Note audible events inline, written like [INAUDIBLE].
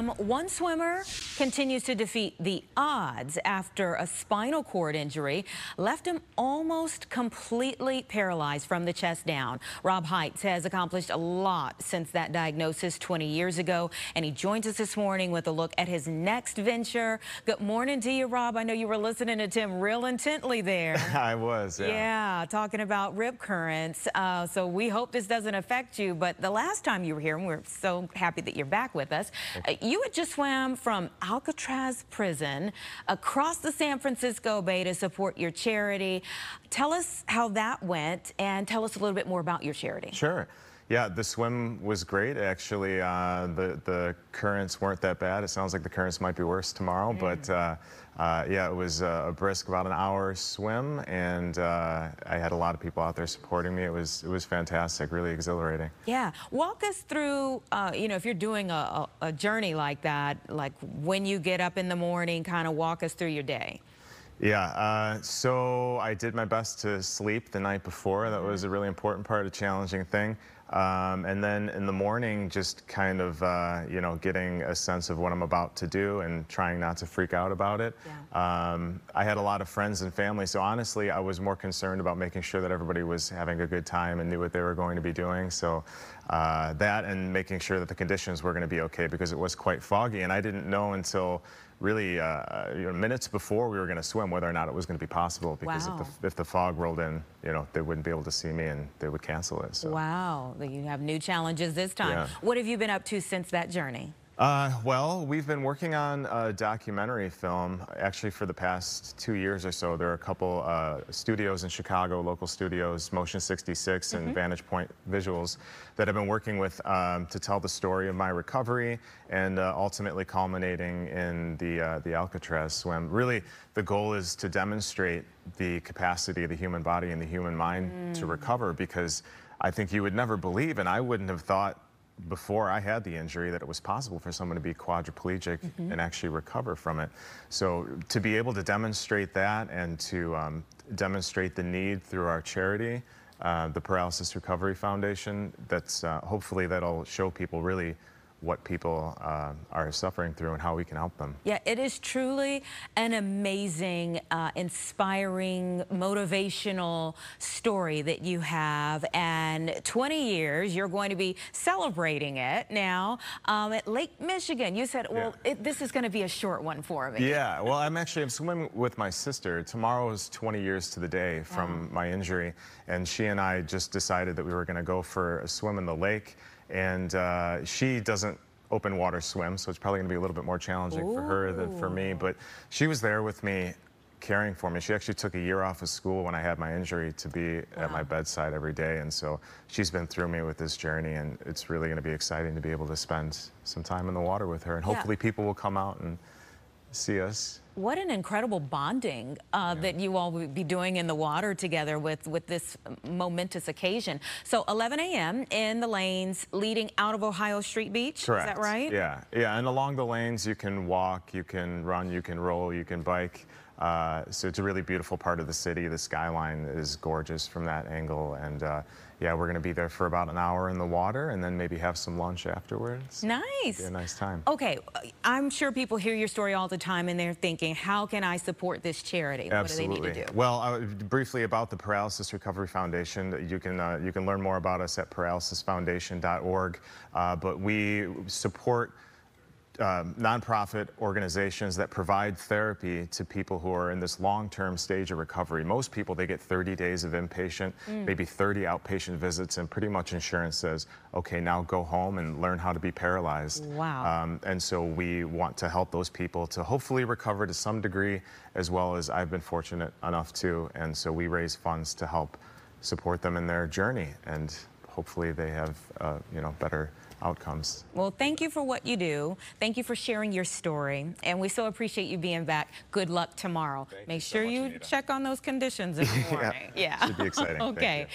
Um, one swimmer continues to defeat the odds after a spinal cord injury left him almost completely paralyzed from the chest down. Rob Hertz has accomplished a lot since that diagnosis 20 years ago, and he joins us this morning with a look at his next venture. Good morning to you, Rob. I know you were listening to Tim real intently there. [LAUGHS] I was, yeah. Yeah, talking about rip currents. Uh, so we hope this doesn't affect you, but the last time you were here, and we're so happy that you're back with us, you had just swam from Alcatraz prison across the San Francisco Bay to support your charity. Tell us how that went and tell us a little bit more about your charity. Sure. Yeah, the swim was great. Actually, uh, the the currents weren't that bad. It sounds like the currents might be worse tomorrow, mm. but uh, uh, yeah, it was a brisk, about an hour swim, and uh, I had a lot of people out there supporting me. It was it was fantastic, really exhilarating. Yeah, walk us through. Uh, you know, if you're doing a, a journey like that, like when you get up in the morning, kind of walk us through your day. Yeah, uh, so I did my best to sleep the night before. That was a really important part, a challenging thing. Um, and then in the morning, just kind of, uh, you know, getting a sense of what I'm about to do and trying not to freak out about it. Yeah. Um, I had a lot of friends and family, so honestly, I was more concerned about making sure that everybody was having a good time and knew what they were going to be doing. So uh, that and making sure that the conditions were going to be okay because it was quite foggy, and I didn't know until really uh, you know, minutes before we were going to swim whether or not it was going to be possible because wow. if, the, if, the, fog rolled in, you know, they wouldn't be able to see me and they would cancel it. So. Wow, you have new challenges this time. Yeah. What have you been up to since that journey? Uh, well, we've been working on a documentary film actually for the past two years or so. There are a couple uh, studios in Chicago, local studios, Motion 66 and mm -hmm. Vantage Point Visuals, that have been working with um, to tell the story of my recovery and uh, ultimately culminating in the, uh, the Alcatraz swim. Really, the goal is to demonstrate the capacity of the human body and the human mind mm. to recover because I think you would never believe, and I wouldn't have thought before I had the injury that it was possible for someone to be quadriplegic mm -hmm. and actually recover from it. So to be able to demonstrate that and to um, demonstrate the need through our charity, uh, the Paralysis Recovery Foundation, that's uh, hopefully that'll show people really what people uh, are suffering through and how we can help them. Yeah, it is truly an amazing, uh, inspiring, motivational story that you have. And 20 years, you're going to be celebrating it now um, at Lake Michigan. You said, well, yeah. it, this is going to be a short one for me. Yeah, [LAUGHS] well, I'm actually I'm swimming with my sister. Tomorrow is 20 years to the day from wow. my injury. And she and I just decided that we were going to go for a swim in the lake and uh, she doesn't open water swim, so it's probably going to be a little bit more challenging Ooh. for her than for me. But she was there with me caring for me. She actually took a year off of school when I had my injury to be wow. at my bedside every day. And so she's been through me with this journey, and it's really going to be exciting to be able to spend some time in the water with her. And hopefully yeah. people will come out and see us. What an incredible bonding uh, yeah. that you all will be doing in the water together with, with this momentous occasion. So 11 a.m. in the lanes leading out of Ohio Street Beach, Correct. is that right? Yeah, yeah, and along the lanes you can walk, you can run, you can roll, you can bike. Uh, so it's a really beautiful part of the city. The skyline is gorgeous from that angle. And uh, yeah, we're going to be there for about an hour in the water and then maybe have some lunch afterwards. Nice. Be a nice time. Okay. I'm sure people hear your story all the time and they're thinking, how can I support this charity? Absolutely. What do they need to do? Well, uh, briefly about the Paralysis Recovery Foundation, you can, uh, you can learn more about us at paralysisfoundation.org. Uh, but we support um, nonprofit organizations that provide therapy to people who are in this long-term stage of recovery. Most people, they get 30 days of inpatient, mm. maybe 30 outpatient visits, and pretty much insurance says, okay, now go home and learn how to be paralyzed. Wow. Um, and so we want to help those people to hopefully recover to some degree, as well as I've been fortunate enough to. And so we raise funds to help support them in their journey. And hopefully they have, uh, you know, better outcomes. Well, thank you for what you do. Thank you for sharing your story. And we so appreciate you being back. Good luck tomorrow. Thank Make you sure so much, you Anita. check on those conditions in the [LAUGHS] morning. yeah. yeah. Should be exciting. okay.